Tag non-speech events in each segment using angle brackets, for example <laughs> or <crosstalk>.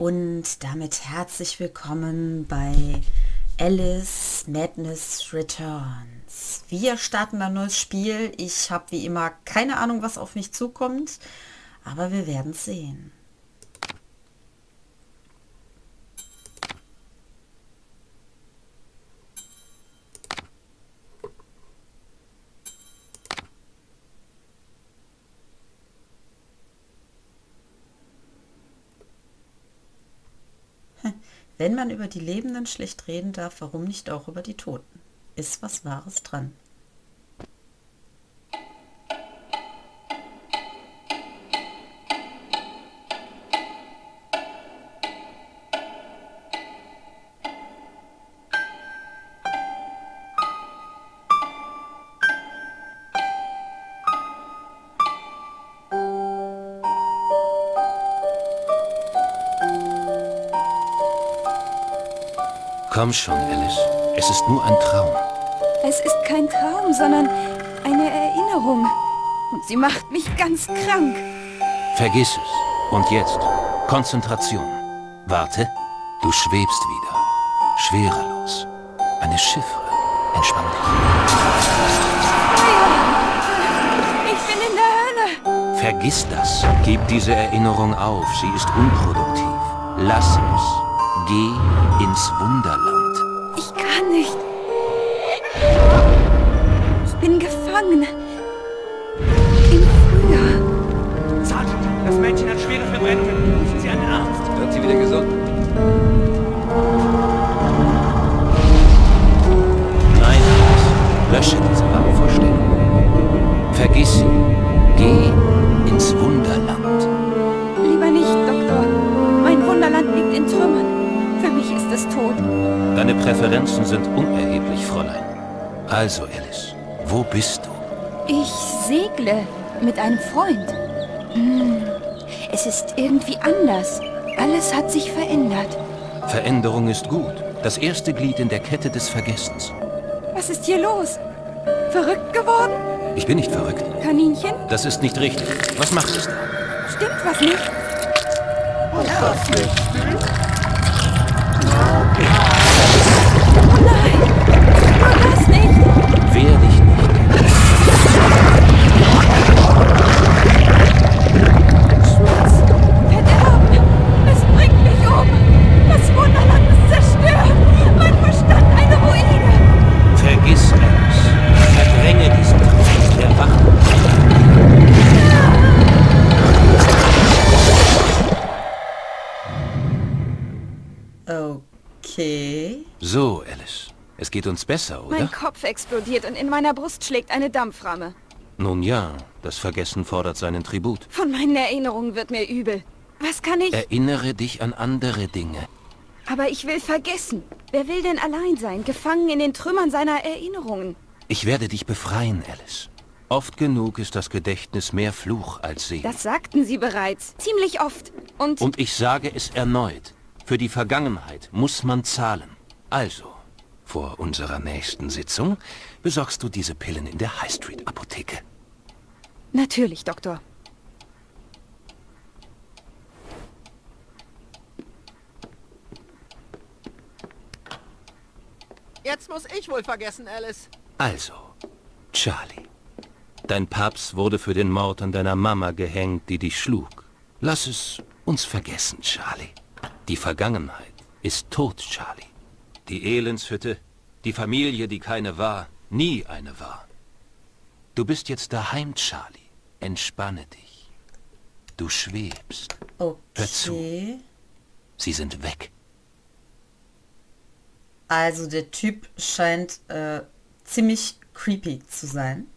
Und damit herzlich willkommen bei Alice Madness Returns. Wir starten ein neues Spiel. Ich habe wie immer keine Ahnung, was auf mich zukommt, aber wir werden sehen. Wenn man über die Lebenden schlecht reden darf, warum nicht auch über die Toten? Ist was Wahres dran. Komm schon, Alice. Es ist nur ein Traum. Es ist kein Traum, sondern eine Erinnerung. Und sie macht mich ganz krank. Vergiss es. Und jetzt. Konzentration. Warte. Du schwebst wieder. Schwerelos. Eine Chiffre. Entspann dich. Ich bin in der Hölle. Vergiss das. Gib diese Erinnerung auf. Sie ist unproduktiv. Lass es. Geh ins Wunderland. Ich kann nicht. Ich bin gefangen. Im Frühjahr. Sergeant, das Mädchen hat schwere Verbrennungen. Rufen Sie einen Arzt. Wird sie wieder gesund? Also, Alice, wo bist du? Ich segle mit einem Freund. Hm, Es ist irgendwie anders. Alles hat sich verändert. Veränderung ist gut. Das erste Glied in der Kette des Vergessens. Was ist hier los? Verrückt geworden? Ich bin nicht verrückt. Kaninchen? Das ist nicht richtig. Was macht es da? Stimmt was nicht? Oh Es geht uns besser, oder? Mein Kopf explodiert und in meiner Brust schlägt eine Dampframme. Nun ja, das Vergessen fordert seinen Tribut. Von meinen Erinnerungen wird mir übel. Was kann ich... Erinnere dich an andere Dinge. Aber ich will vergessen. Wer will denn allein sein, gefangen in den Trümmern seiner Erinnerungen? Ich werde dich befreien, Alice. Oft genug ist das Gedächtnis mehr Fluch als Segen. Das sagten Sie bereits. Ziemlich oft. Und... Und ich sage es erneut. Für die Vergangenheit muss man zahlen. Also, vor unserer nächsten Sitzung besorgst du diese Pillen in der High Street Apotheke. Natürlich, Doktor. Jetzt muss ich wohl vergessen, Alice. Also, Charlie. Dein Paps wurde für den Mord an deiner Mama gehängt, die dich schlug. Lass es uns vergessen, Charlie. Die Vergangenheit ist tot, Charlie. Die Elendshütte, die Familie, die keine war, nie eine war. Du bist jetzt daheim, Charlie. Entspanne dich. Du schwebst. Hör zu. Okay. Sie sind weg. Also der Typ scheint äh, ziemlich creepy zu sein.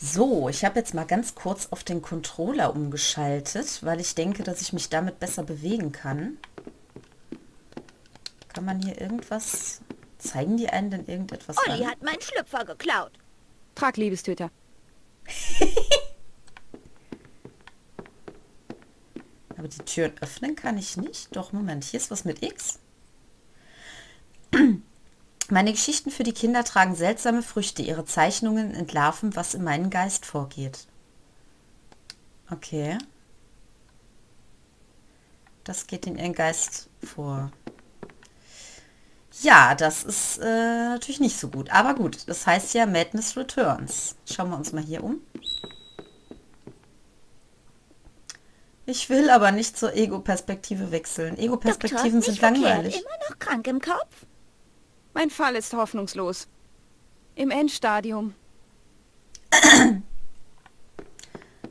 So, ich habe jetzt mal ganz kurz auf den Controller umgeschaltet, weil ich denke, dass ich mich damit besser bewegen kann. Kann man hier irgendwas... Zeigen die einen denn irgendetwas Olli an? hat meinen Schlüpfer geklaut. Trag, Liebestöter. <laughs> Aber die Türen öffnen kann ich nicht. Doch, Moment, hier ist was mit X. Meine Geschichten für die Kinder tragen seltsame Früchte. Ihre Zeichnungen entlarven, was in meinem Geist vorgeht. Okay. Das geht in ihren Geist vor. Ja, das ist äh, natürlich nicht so gut. Aber gut, das heißt ja Madness Returns. Schauen wir uns mal hier um. Ich will aber nicht zur Ego-Perspektive wechseln. Ego-Perspektiven sind langweilig. verkehrt, Immer noch krank im Kopf? Mein Fall ist hoffnungslos. Im Endstadium.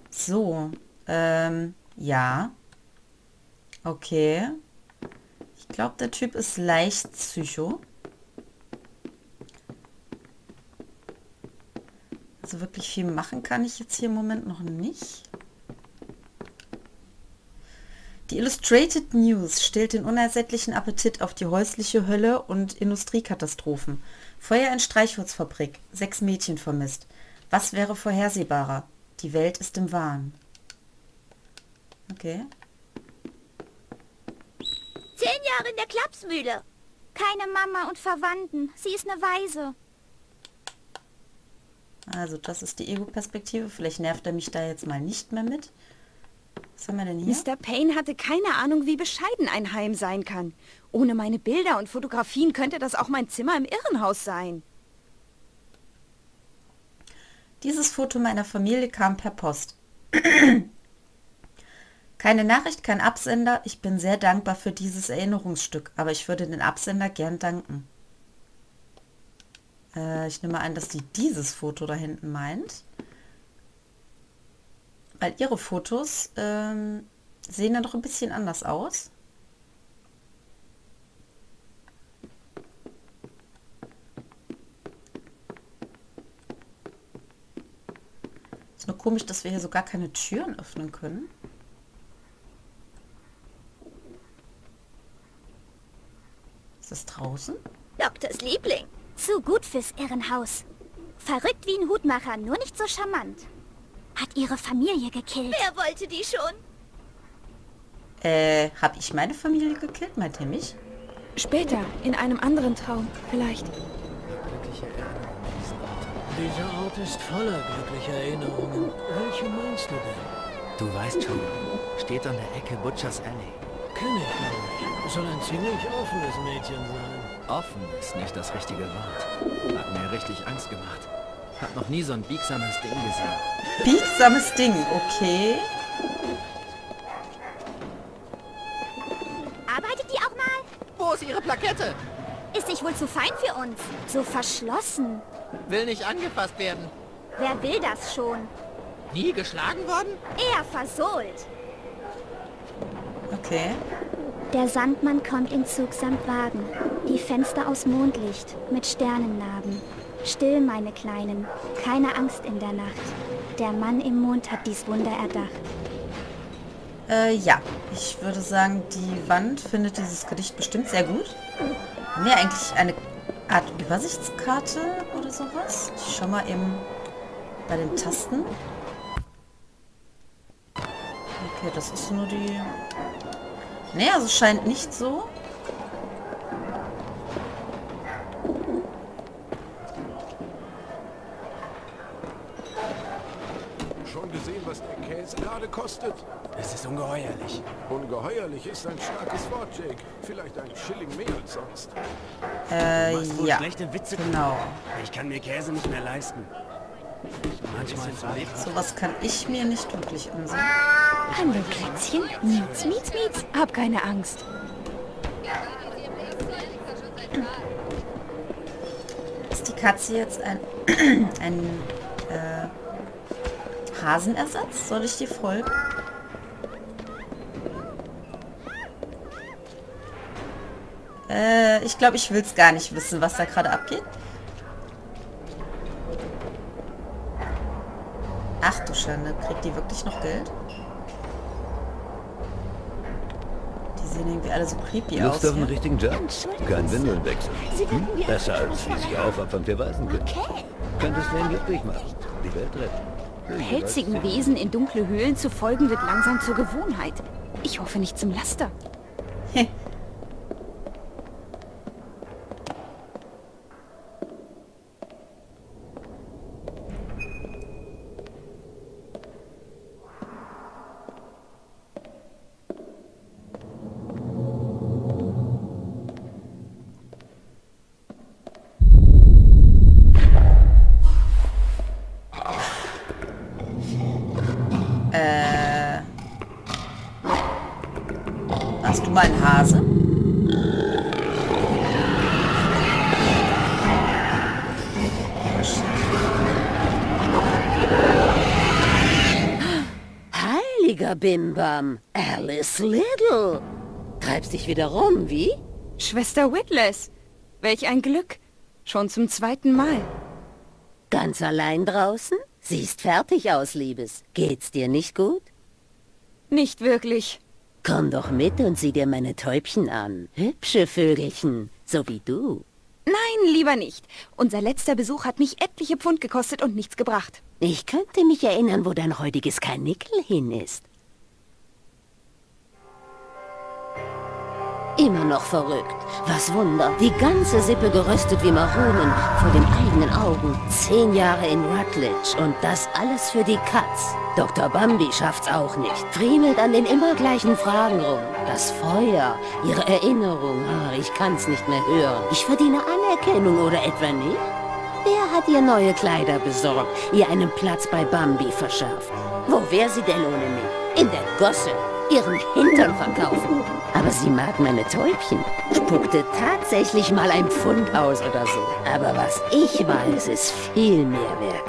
So, ähm, ja. Okay. Ich glaube, der Typ ist leicht psycho. Also wirklich viel machen kann ich jetzt hier im Moment noch nicht. Die Illustrated News stillt den unersättlichen Appetit auf die häusliche Hölle und Industriekatastrophen. Feuer in Streichholzfabrik. Sechs Mädchen vermisst. Was wäre vorhersehbarer? Die Welt ist im Wahn. Okay. Zehn Jahre in der Klapsmühle. Keine Mama und Verwandten. Sie ist eine Waise. Also das ist die Ego-Perspektive. Vielleicht nervt er mich da jetzt mal nicht mehr mit. Was haben wir denn hier? Mr. Payne hatte keine Ahnung, wie bescheiden ein Heim sein kann. Ohne meine Bilder und Fotografien könnte das auch mein Zimmer im Irrenhaus sein. Dieses Foto meiner Familie kam per Post. <clears throat> Keine Nachricht, kein Absender. Ich bin sehr dankbar für dieses Erinnerungsstück, aber ich würde den Absender gern danken. Äh, ich nehme an, dass die dieses Foto da hinten meint. Weil ihre Fotos ähm, sehen dann doch ein bisschen anders aus. Ist nur komisch, dass wir hier so gar keine Türen öffnen können. Ist das draußen? Doktors Liebling. Zu gut fürs Irrenhaus. Verrückt wie ein Hutmacher, nur nicht so charmant. Hat ihre Familie gekillt. Wer wollte die schon? Äh, hab ich meine Familie gekillt, meint ihr mich? Später, in einem anderen Traum, vielleicht. Dieser Ort ist voller glücklicher Erinnerungen. Welche meinst du denn? Du weißt schon, steht an der Ecke Butchers Alley. Kenn ich nicht. Soll ein ziemlich offenes Mädchen sein. Offen ist nicht das richtige Wort. Hat mir richtig Angst gemacht. Hab noch nie so ein biegsames Ding gesehen. Biegsames Ding, okay. Arbeitet die auch mal? Wo ist Ihre Plakette? Ist sich wohl zu fein für uns. So verschlossen. Will nicht angefasst werden. Wer will das schon? Nie geschlagen worden? Eher versohlt. Okay. Der Sandmann kommt in Zug samt Wagen. Die Fenster aus Mondlicht mit Sternennarben. Still, meine Kleinen, keine Angst in der Nacht. Der Mann im Mond hat dies Wunder erdacht. Äh, ja. Ich würde sagen, die Wand findet dieses Gedicht bestimmt sehr gut. Haben wir eigentlich eine Art Übersichtskarte oder sowas? Ich schau mal eben bei den Tasten. Okay, das ist nur die... Nee, also scheint nicht so. Schon gesehen, was der Gerade kostet? Es ist ungeheuerlich. Ungeheuerlich ist ein starkes Wort, Jake. Vielleicht ein Schilling mehr als sonst. Äh, ja. schlechte Witze. Genau. Ich kann mir Käse nicht mehr leisten. Manchmal verlebt Sowas kann ich mir nicht wirklich ansehen. Hallo, Kätzchen. Mietz, mietz, mietz. Hab keine Angst. Ist die Katze jetzt ein, <clears throat> ein äh, Hasenersatz? Soll ich dir folgen? Äh, ich glaube, ich will es gar nicht wissen, was da gerade abgeht. Ach du Schande, kriegt die wirklich noch Geld? Die sehen irgendwie alle so creepy Lust aus. auf einen richtigen Job? Kein Windelnwechsel. Hm? Besser als wie sich aufopfern für Waisenkind. Könntest wen glücklich machen. Die Welt retten. Pelzigen Wesen in dunkle Höhlen zu folgen wird langsam zur Gewohnheit. Ich hoffe nicht zum Laster. Mal einen Hase? Heiliger Bimbam, Alice Little. Treibst dich wieder rum, wie? Schwester Whitless. Welch ein Glück. Schon zum zweiten Mal. Ganz allein draußen? Siehst fertig aus, Liebes. Geht's dir nicht gut? Nicht wirklich. Komm doch mit und sieh dir meine Täubchen an. Hübsche Vögelchen, so wie du. Nein, lieber nicht. Unser letzter Besuch hat mich etliche Pfund gekostet und nichts gebracht. Ich könnte mich erinnern, wo dein heutiges Karnickel hin ist. Immer noch verrückt. Was Wunder. Die ganze Sippe geröstet wie Maronen vor den eigenen Augen. Zehn Jahre in Rutledge und das alles für die Katz. Dr. Bambi schafft's auch nicht. Friemelt an den immer gleichen Fragen rum. Das Feuer, ihre Erinnerung. Ah, ich kann's nicht mehr hören. Ich verdiene Anerkennung oder etwa nicht? Wer hat ihr neue Kleider besorgt, ihr einen Platz bei Bambi verschafft? Wo wäre sie denn ohne mich? In der Gosse. Ihren Hintern verkaufen. Aber sie mag meine Täubchen. Spuckte tatsächlich mal ein Pfund aus oder so. Aber was ich weiß, ist viel mehr wert.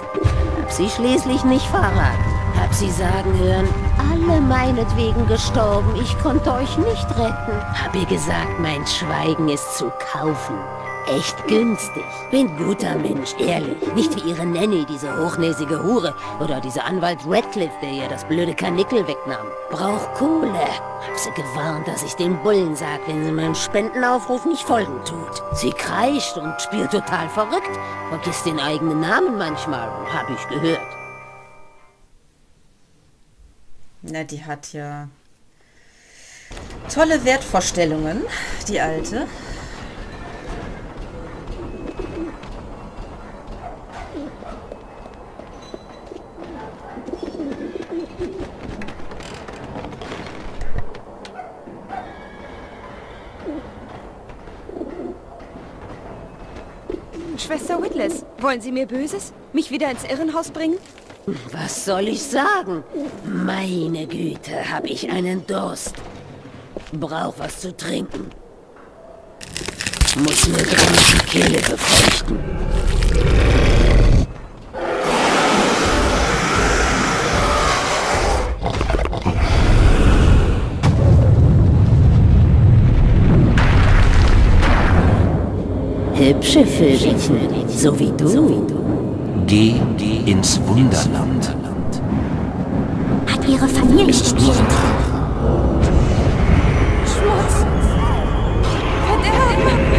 Hab sie schließlich nicht verraten. Hab sie sagen hören, alle meinetwegen gestorben, ich konnte euch nicht retten. Hab ihr gesagt, mein Schweigen ist zu kaufen. Echt günstig. Bin guter Mensch, ehrlich. Nicht wie ihre Nanny, diese hochnäsige Hure. Oder dieser Anwalt Radcliffe, der ihr das blöde Karnickel wegnahm. Brauch Kohle. Hab sie gewarnt, dass ich den Bullen sag, wenn sie meinem Spendenaufruf nicht folgen tut. Sie kreischt und spielt total verrückt. Vergisst den eigenen Namen manchmal, hab ich gehört. Na, die hat ja tolle Wertvorstellungen, die alte. Schwester Whitless, wollen Sie mir Böses? Mich wieder ins Irrenhaus bringen? Was soll ich sagen? Meine Güte, hab ich einen Durst. Brauch was zu trinken. Muss mir dringend die Kehle befeuchten. Hübsche Vögelchen, so wie du. Geh ins Wunderland. Hat ihre Familie gespielt. Schmutz. Verderben.